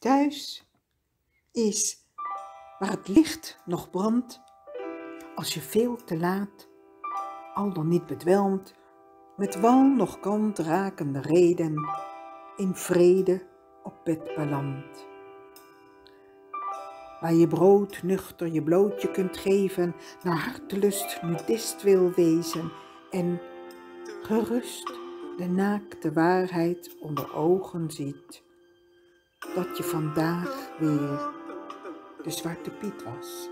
Thuis is waar het licht nog brandt, als je veel te laat, al dan niet bedwelmd, met wal nog kant rakende reden, in vrede op bed beland. Waar je brood nuchter je blootje kunt geven, naar hartelust nudist wil wezen en gerust de naakte waarheid onder ogen ziet, dat je vandaag weer de zwarte Piet was.